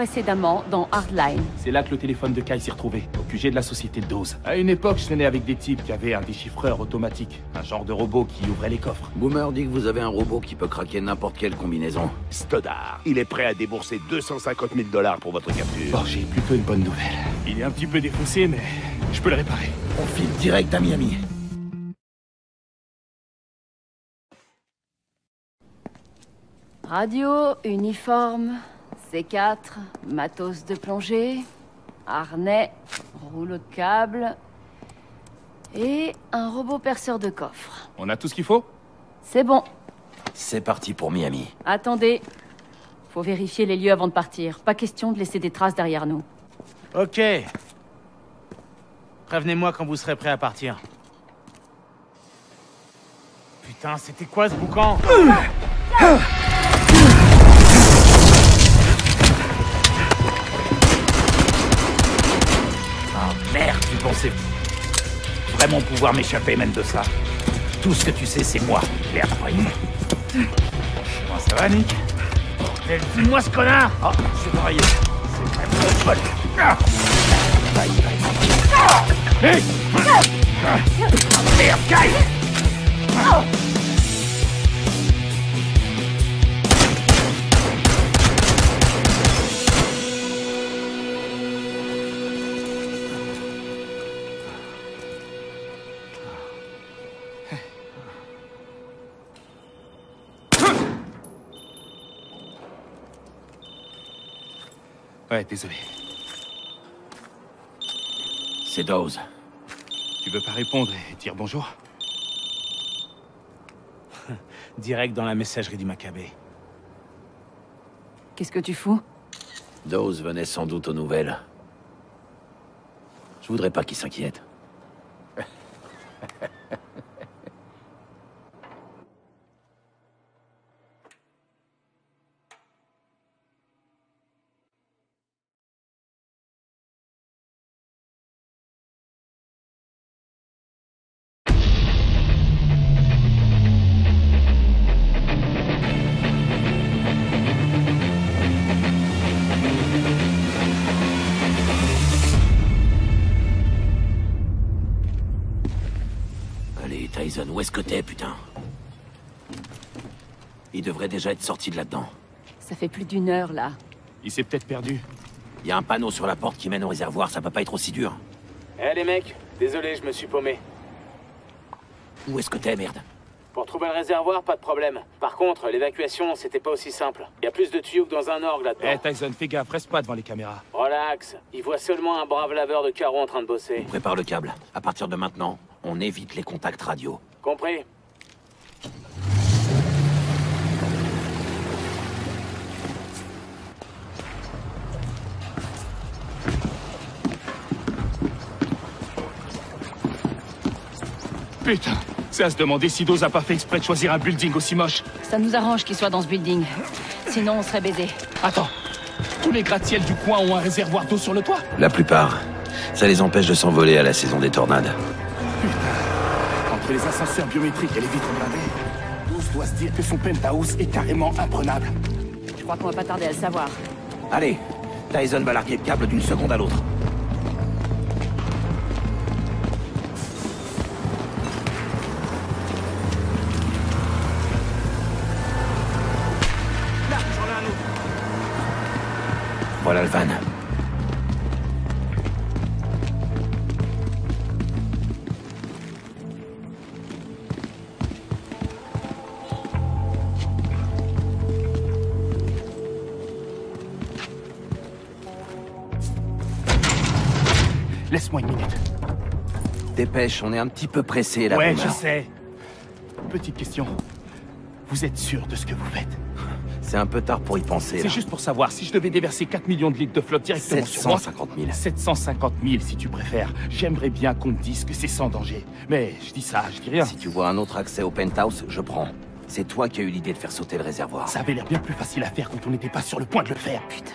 précédemment dans Hardline. C'est là que le téléphone de Kai s'est retrouvé, au QG de la société de Dose. À une époque, je traînais avec des types qui avaient un déchiffreur automatique, un genre de robot qui ouvrait les coffres. Boomer dit que vous avez un robot qui peut craquer n'importe quelle combinaison. Stoddard, il est prêt à débourser 250 000 dollars pour votre capture. Bon, j'ai plutôt une bonne nouvelle. Il est un petit peu défaussé, mais je peux le réparer. On file direct à Miami. Radio, uniforme, C4, matos de plongée, harnais, rouleau de câble et un robot perceur de coffre. On a tout ce qu'il faut? C'est bon. C'est parti pour Miami. Attendez. Faut vérifier les lieux avant de partir. Pas question de laisser des traces derrière nous. Ok. Prévenez-moi quand vous serez prêt à partir. Putain, c'était quoi ce boucan? Pensais vraiment pouvoir m'échapper même de ça Tout ce que tu sais, c'est moi, Claire Comment ça va, Nick Bordel, Fume-moi ce connard Ah, c'est pareil. C'est vraiment folle. Ah aïe. Hé Ah, Merde, Kyle Ouais, désolé. C'est Dose. Tu veux pas répondre et dire bonjour? Direct dans la messagerie du Maccabée. Qu'est-ce que tu fous? Dose venait sans doute aux nouvelles. Je voudrais pas qu'il s'inquiète. Sorti de là-dedans. Ça fait plus d'une heure, là. Il s'est peut-être perdu. Il y a un panneau sur la porte qui mène au réservoir, ça peut pas être aussi dur. Eh les mecs, désolé, je me suis paumé. Où est-ce que t'es, merde Pour trouver le réservoir, pas de problème. Par contre, l'évacuation, c'était pas aussi simple. Il y a plus de tuyaux que dans un orgue Eh, là-dedans. Tyson, fais gaffe, reste pas devant les caméras. Relax, il voit seulement un brave laveur de carreaux en train de bosser. Prépare le câble. À partir de maintenant, on évite les contacts radio. Compris Putain C'est à se demander si Dose a pas fait exprès de choisir un building aussi moche. Ça nous arrange qu'il soit dans ce building. Sinon, on serait baisés. Attends Tous les gratte-ciels du coin ont un réservoir d'eau sur le toit? La plupart. Ça les empêche de s'envoler à la saison des tornades. Entre les ascenseurs biométriques et les vitres blindées, Dose doit se dire que son penthouse est carrément imprenable. Je crois qu'on va pas tarder à le savoir. Allez, Tyson va larguer le câble d'une seconde à l'autre. Voilà le van. Laisse-moi une minute. Dépêche, on est un petit peu pressé là. ouais, je sais. Petite question. Vous êtes sûr de ce que vous faites? C'est un peu tard pour y penser. C'est juste pour savoir, si je devais déverser 4 millions de litres de flotte directement sur moi... 750 000. 750 000 si tu préfères. J'aimerais bien qu'on te dise que c'est sans danger. Mais je dis ça, je dis rien. Si tu vois un autre accès au penthouse, je prends. C'est toi qui as eu l'idée de faire sauter le réservoir. Ça avait l'air bien plus facile à faire quand on n'était pas sur le point de le faire. Putain.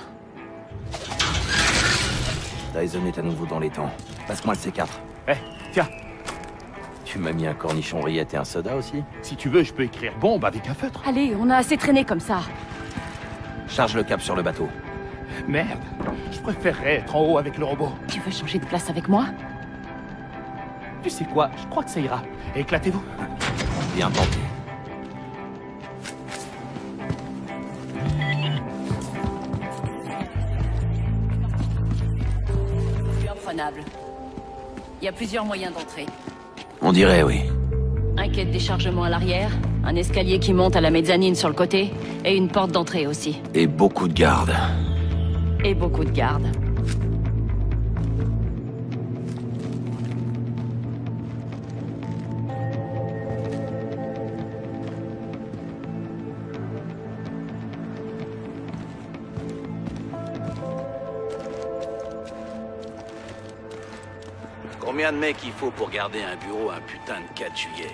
Tyson est à nouveau dans les temps. Passe-moi le C4. Eh, tiens, Tu m'as mis un cornichon rillette et un soda aussi si tu veux, je peux écrire bombe avec un feutre. Allez, on a assez traîné comme ça. Charge le cap sur le bateau. Merde. Je préférerais être en haut avec le robot. Tu veux changer de place avec moi Tu sais quoi Je crois que ça ira. Éclatez-vous. Bien tenté. Il y a plusieurs moyens d'entrer. On dirait, oui. Un quai de déchargement à l'arrière, un escalier qui monte à la mezzanine sur le côté, et une porte d'entrée aussi. Et beaucoup de gardes. Et beaucoup de gardes. Combien de mecs il faut pour garder un bureau un putain de 4 juillet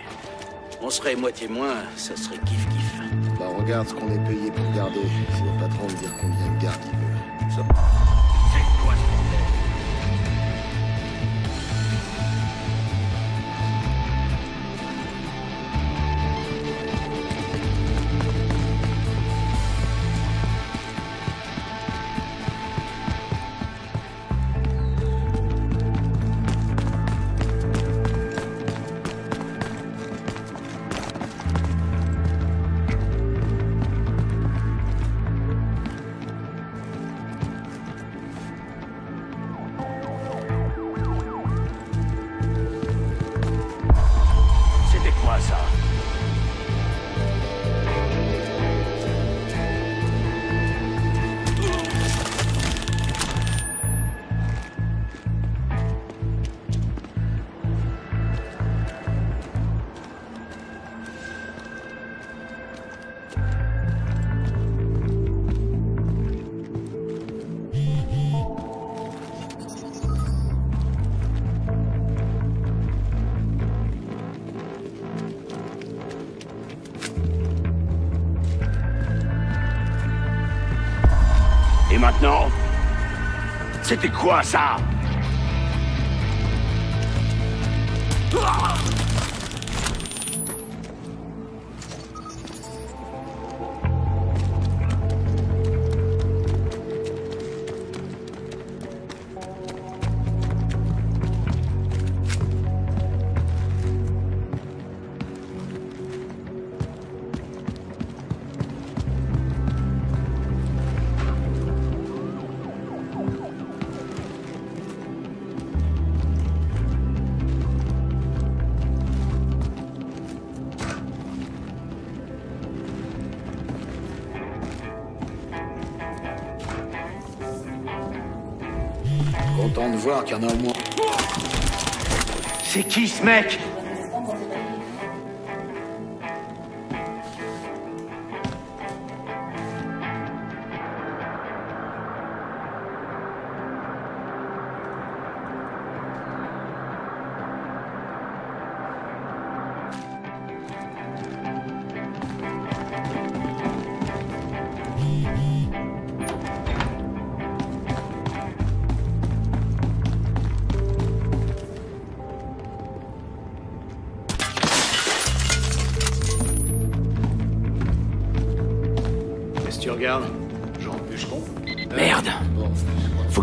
On serait moitié moins, ça serait kiff-kiff. Bah regarde ce qu'on est payé pour garder. Si le patron me dire combien de gardes il veut. Ça- C'était quoi ça voir qu'il y en a au moins. C'est qui ce mec?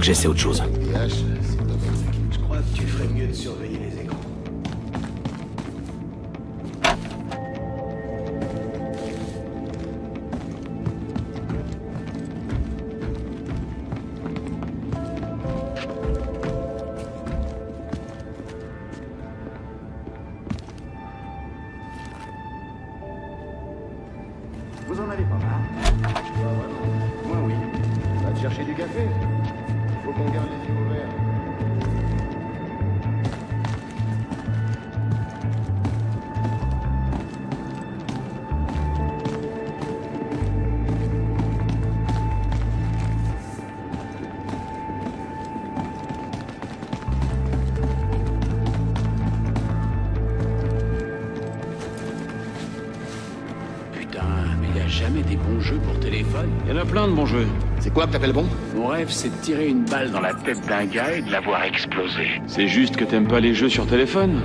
Faut que j'essaie autre jamais des bons jeux pour téléphone. Il y en a plein de bons jeux. C'est quoi que t'appelles bon? Mon rêve, c'est de tirer une balle dans la tête d'un gars et de l'avoir explosé. C'est juste que t'aimes pas les jeux sur téléphone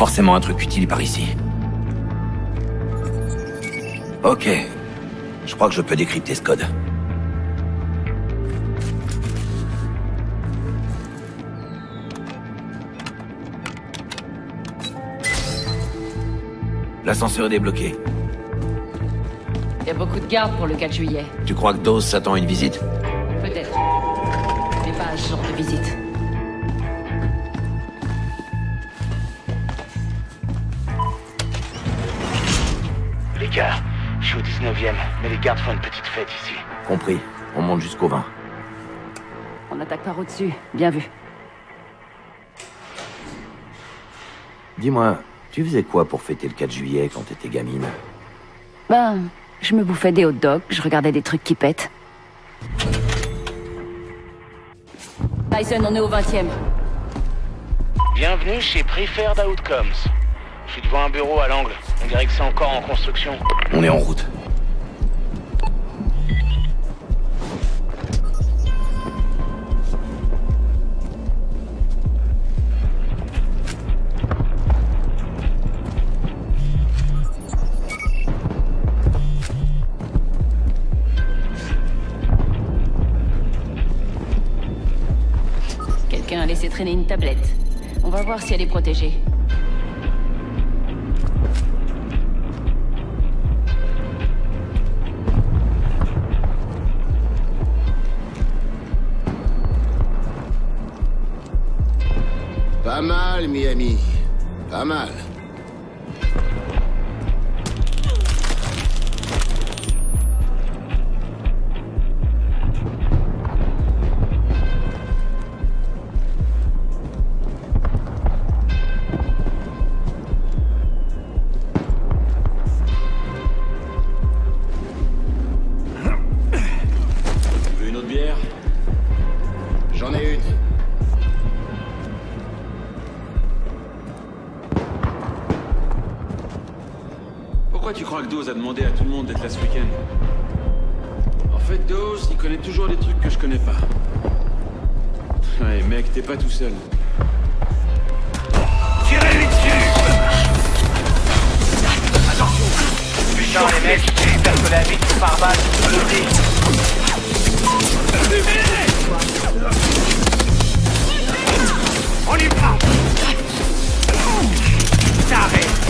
forcément un truc utile par ici. Ok. Je crois que je peux décrypter ce code. L'ascenseur est débloqué. Il y a beaucoup de gardes pour le 4 juillet. Tu crois que Dose s'attend à une visite? Peut-être. Mais pas à ce genre de visite. Suis au 19ème, mais les gardes font une petite fête ici. Compris. On monte jusqu'au 20. On attaque par au-dessus. Bien vu. Dis-moi, tu faisais quoi pour fêter le 4 juillet quand t'étais gamine? Ben, je me bouffais des hot dogs, je regardais des trucs qui pètent. Tyson, on est au 20ème. Bienvenue chez Preferred Outcomes. Je suis devant un bureau à l'angle. On dirait que c'est encore en construction. On est en route. Traîner une tablette. On va voir si elle est protégée. Pas mal, Miami. Pas mal. Dose a demandé à tout le monde d'être là ce week-end En fait, Dose, il connaît toujours des trucs que je connais pas. Ouais, mec, t'es pas tout seul. Tirez-lui dessus Attention les mecs, j'espère que la vitre par balle. On y va Taré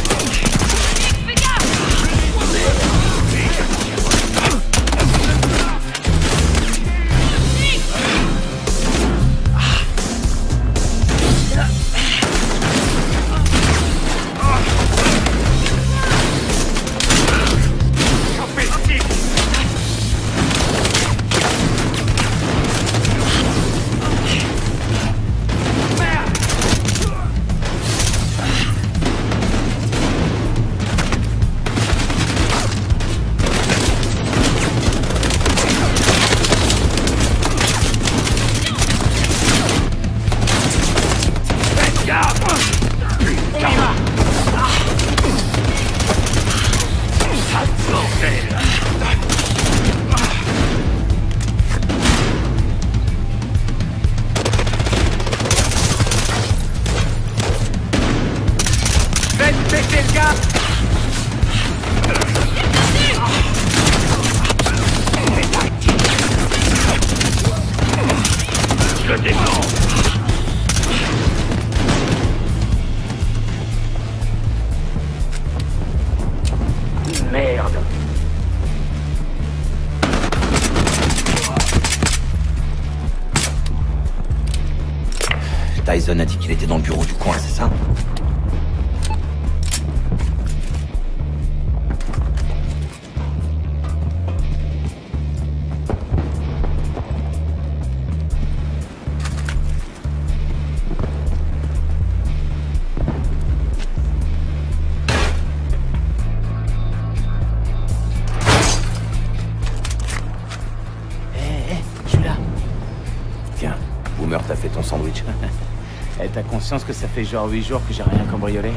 Tiens, Boomer t'a fait ton sandwich. Eh, t'as conscience que ça fait genre 8 jours que j'ai rien cambriolé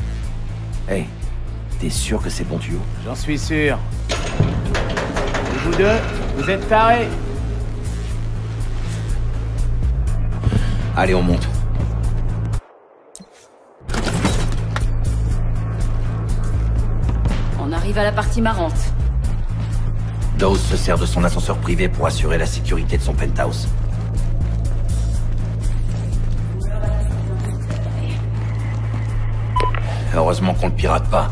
Hey, t'es sûr que c'est bon tuyau? J'en suis sûr. Et vous deux, vous êtes tarés Allez, on monte. On arrive à la partie marrante. Dawes se sert de son ascenseur privé pour assurer la sécurité de son penthouse. Heureusement qu'on le pirate pas.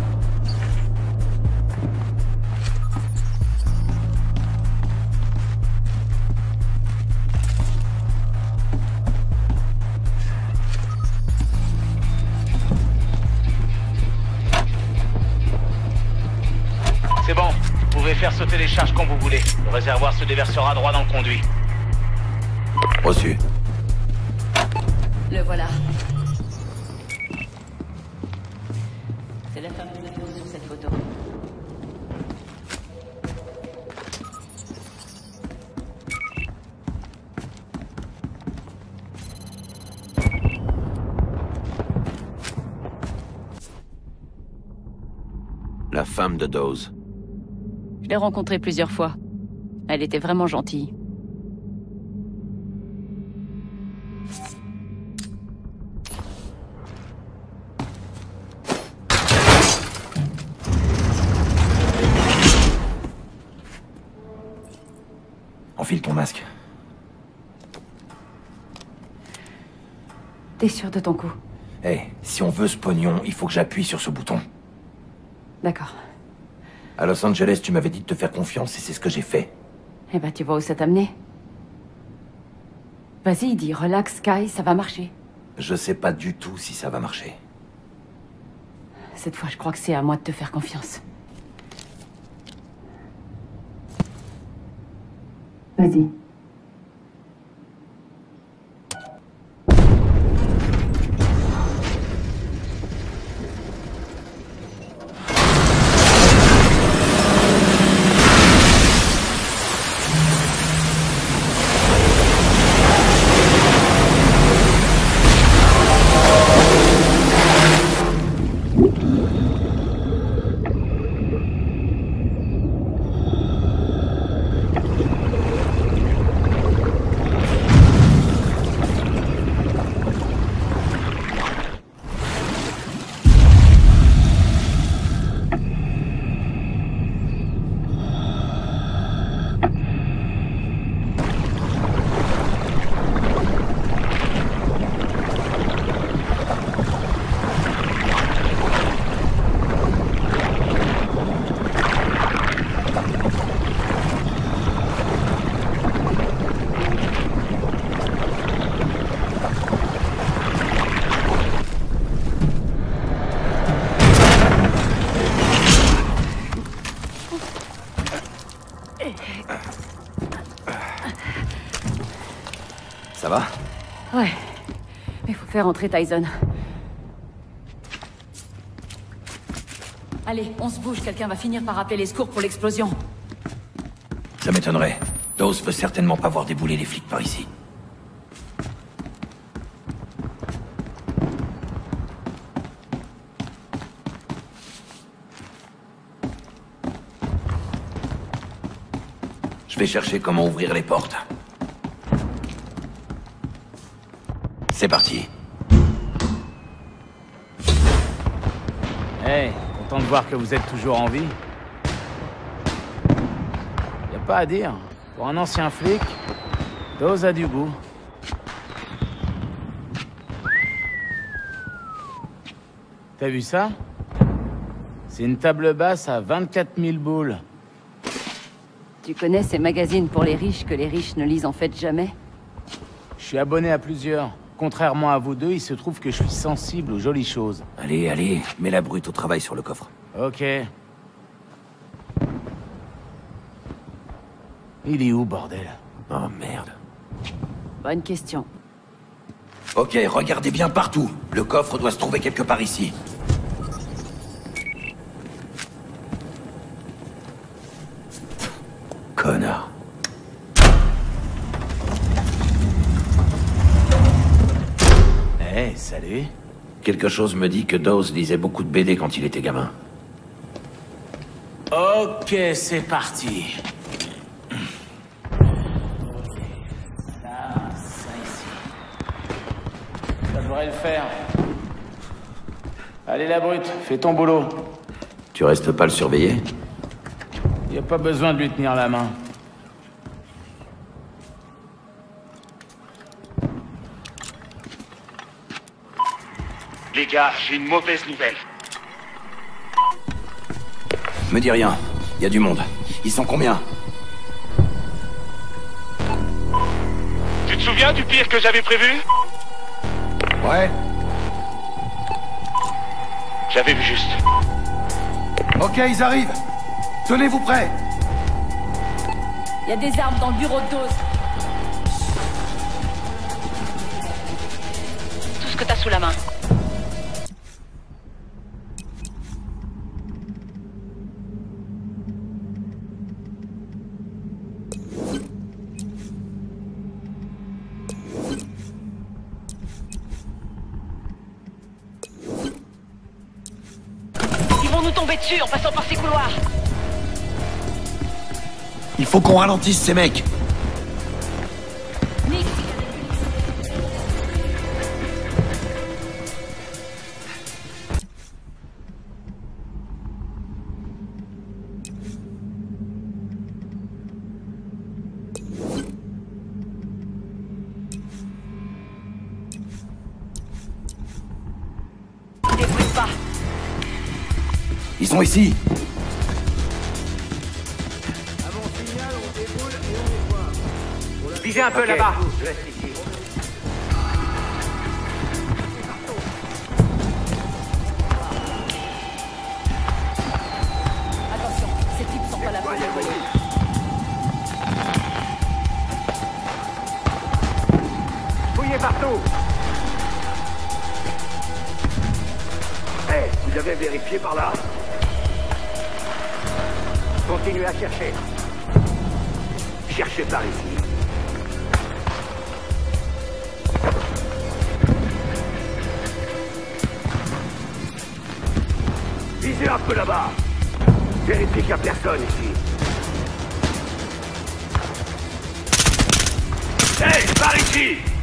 Sauter les charges quand vous voulez. Le réservoir se déversera droit dans le conduit. Reçu. Le voilà. C'est la femme de Dose sur cette photo. La femme de Dawes. Je l'ai rencontrée plusieurs fois. Elle était vraiment gentille. Enfile ton masque. T'es sûr de ton coup? Hey, si on veut ce pognon, il faut que j'appuie sur ce bouton. D'accord. À Los Angeles, tu m'avais dit de te faire confiance et c'est ce que j'ai fait. Eh ben, tu vois où ça t'a amené Vas-y, dis, relax, Sky, ça va marcher. Je sais pas du tout si ça va marcher. Cette fois, je crois que c'est à moi de te faire confiance. Vas-y. Faire entrer Tyson. Allez, on se bouge, quelqu'un va finir par appeler les secours pour l'explosion. Ça m'étonnerait. Dawes veut certainement pas voir débouler les flics par ici. Je vais chercher comment ouvrir les portes. C'est parti. Hey, content de voir que vous êtes toujours en vie. Y a pas à dire. Pour un ancien flic, Dose a du goût. T'as vu ça? C'est une table basse à 24 000 boules. Tu connais ces magazines pour les riches que les riches ne lisent en fait jamais? Je suis abonné à plusieurs. Contrairement à vous deux, il se trouve que je suis sensible aux jolies choses. Allez, allez, mets la brute au travail sur le coffre. Ok. Il est où, bordel? Oh merde. Bonne question. Ok, regardez bien partout. Le coffre doit se trouver quelque part ici. Connard. Eh, salut. Quelque chose me dit que Dawes lisait beaucoup de BD quand il était gamin. Ok, c'est parti. Ça, ça ici. Ça devrait le faire. Allez, la brute, fais ton boulot. Tu restes pas le surveiller? Y a pas besoin de lui tenir la main. Gars, j'ai une mauvaise nouvelle. Me dis rien. Il y a du monde. Ils sont combien? Tu te souviens du pire que j'avais prévu? Ouais. J'avais vu juste. Ok, ils arrivent. Tenez-vous prêts. Il y a des armes dans le bureau de dose. Tout ce que t'as sous la main. Qu'on ralentisse ces mecs. Ils sont ici. Visez un peu là-bas. Attention, ces types sont pas là pour. Fouillez partout. Hé, vous avez vérifié par là Continuez à chercher. Cherchez par ici. Qu'il n'y a personne ici. Hé, par ici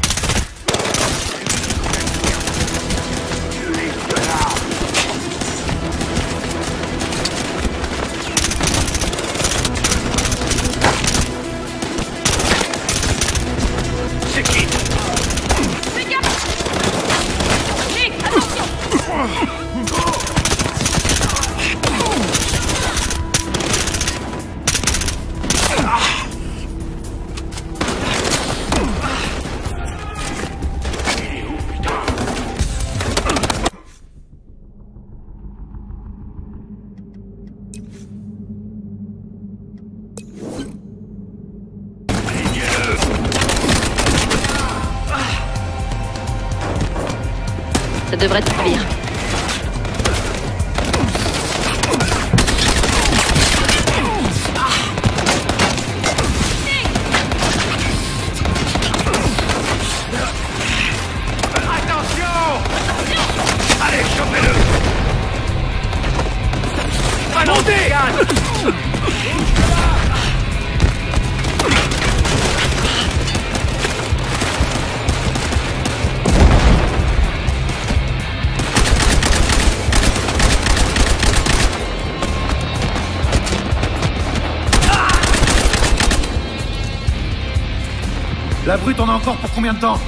La brute, on a encore pour combien de temps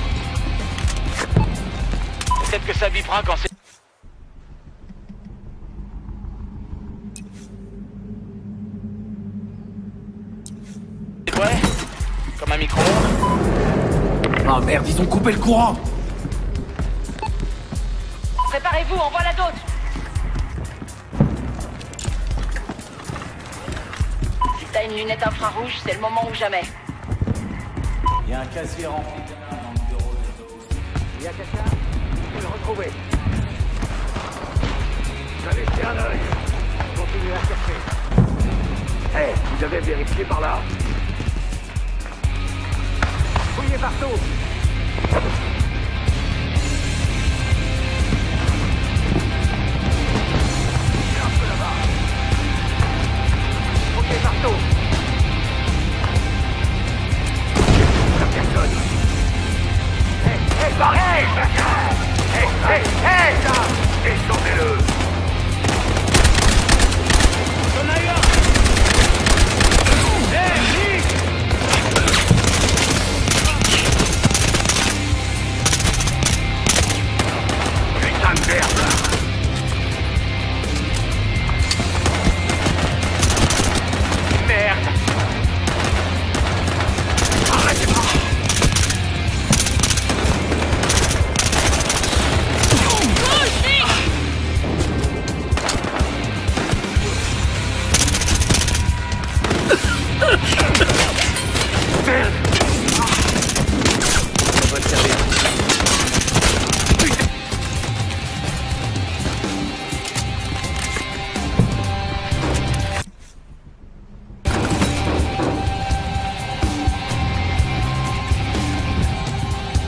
Peut-être que ça bipera quand c'est... Ouais Comme un micro Oh merde, ils ont coupé le courant Préparez-vous, on voit la d'autres. Si t'as une lunette infrarouge, c'est le moment ou jamais. Il y a un casier rempli de dans le bureau de. Il y a quelqu'un Vous le retrouver. Allez, jeter un œil. Continuez à chercher. Hé, vous avez vérifié par là? Fouillez partout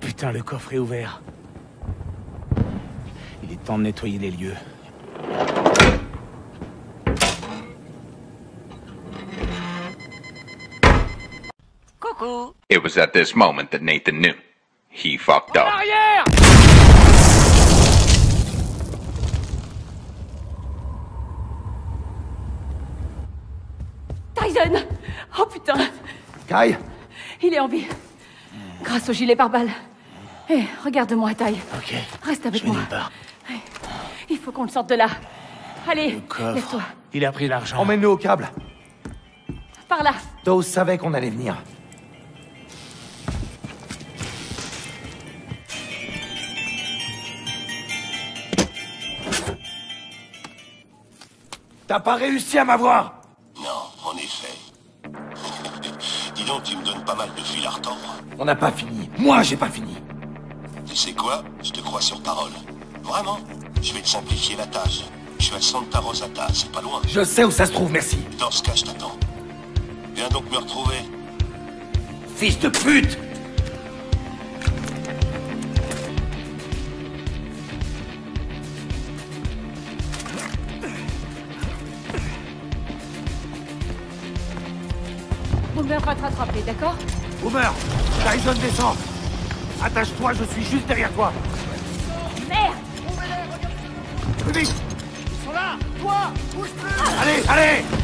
Putain, le coffre est ouvert. Il est temps de nettoyer les lieux. Coucou. It was at this moment that Nathan knew. He fucked up. Arrière Tyson Oh putain Kai? Il est en vie. Grâce au gilet pare-balles. Hé, regarde-moi, Ty. Ok. Reste avec Je vais moi. Il faut qu'on le sorte de là. Allez, lève-toi. Il a pris l'argent. Emmène-le au câble. Par là. Dose savait qu'on allait venir. T'as pas réussi à m'avoir Non, en effet. Dis donc, tu me donnes pas mal de fil à retordre. On n'a pas fini. Moi, j'ai pas fini. Tu sais quoi? Je te crois sur parole. Vraiment? Je vais te simplifier la tâche. Je suis à Santa Rosata, c'est pas loin. Je sais où ça se trouve, merci. Dans ce cas, je t'attends. Viens donc me retrouver. Fils de pute Boomer va te rattraper, d'accord? Boomer Tyson descend Attache-toi, je suis juste derrière toi. Merde. Plus vite. Ils sont là. Toi Bouge plus. Allez, allez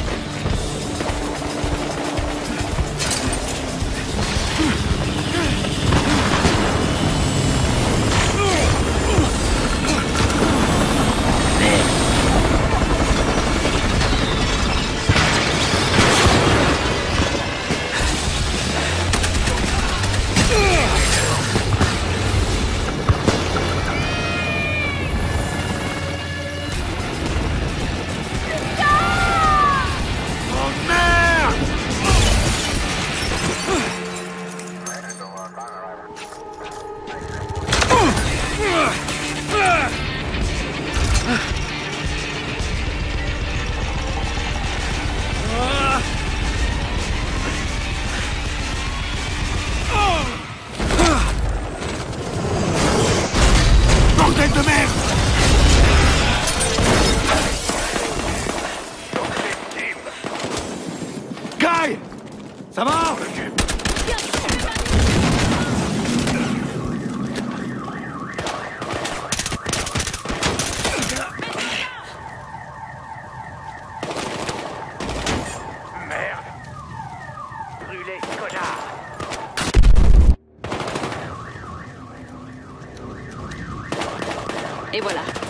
Et voilà.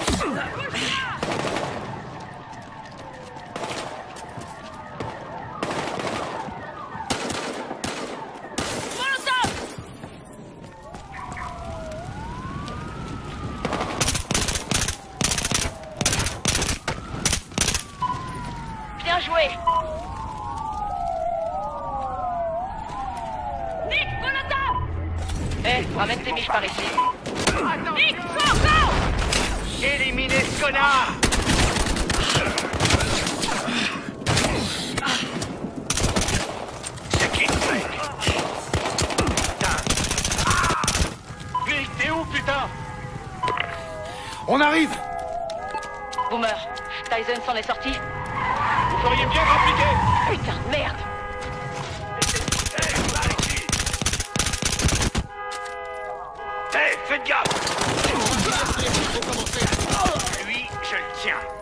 Hé, hey, faites gaffe. Lui, je le tiens.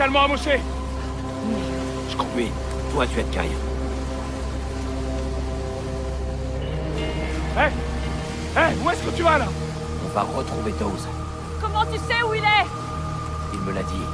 salement amoché Je conduis. Toi, tu es de carrière. Hé Hé, où est-ce que tu vas, là? On va retrouver Dawes. Comment tu sais où il est? Il me l'a dit.